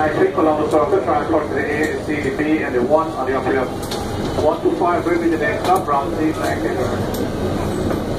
Taxi, Columbus Circle, transport to the A, C, the B, and the 1 on the upfield. 1 to 5 will be the next stop, round C, thank you.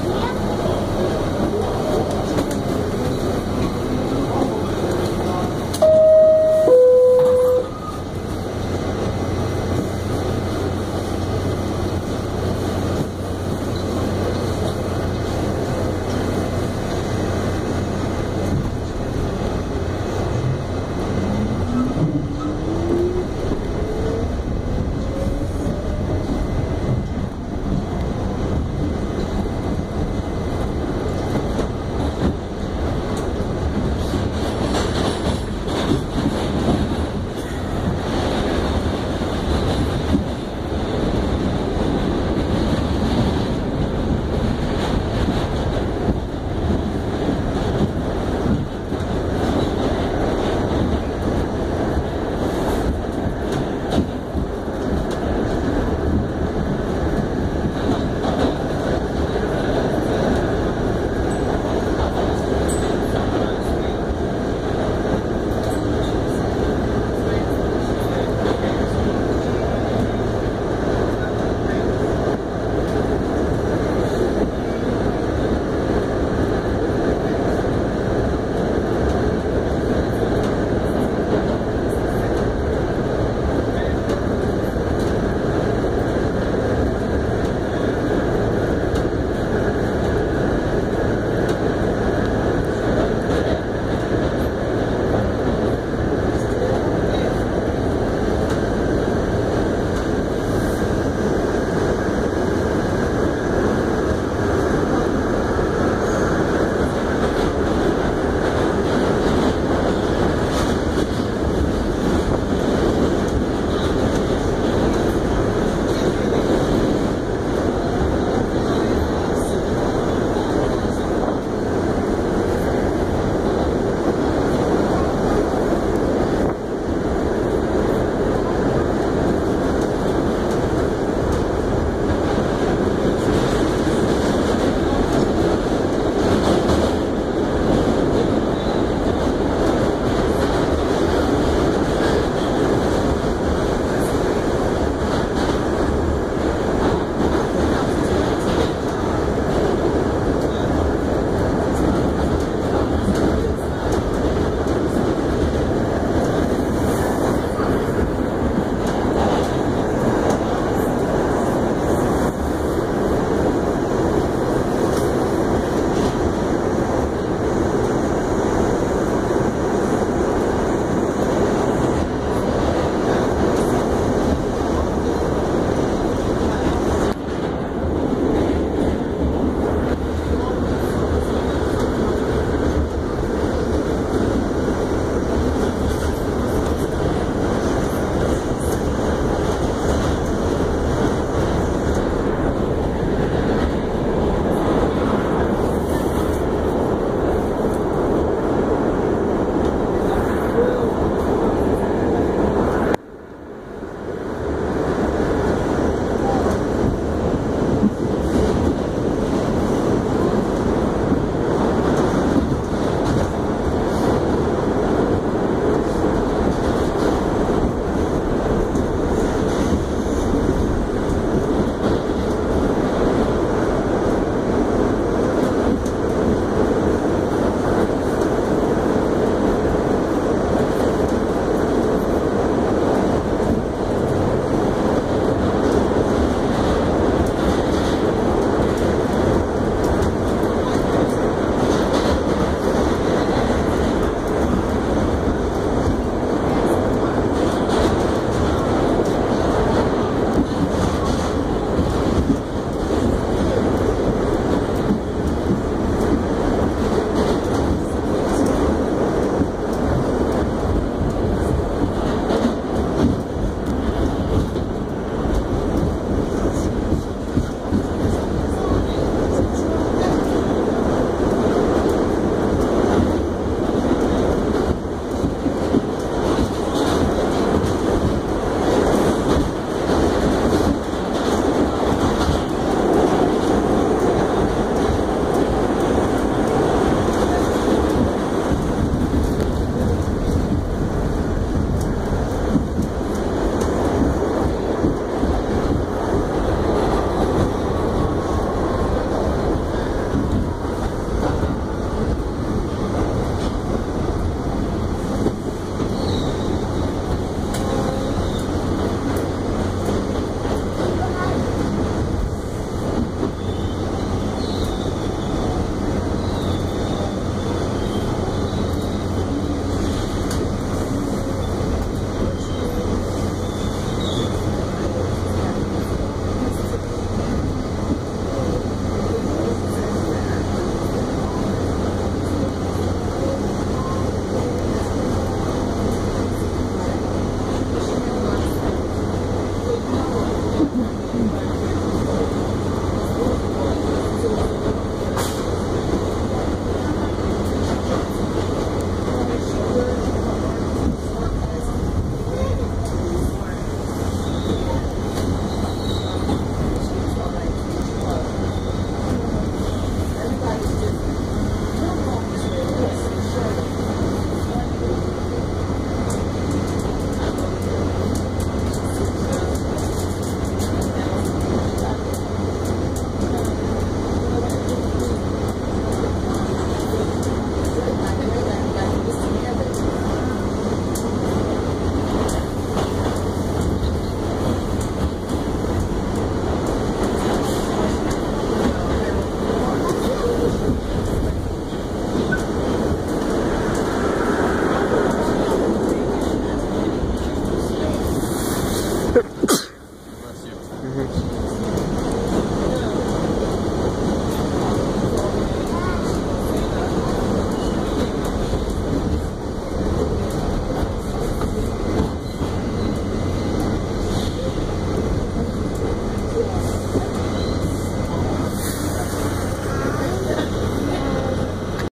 Amen.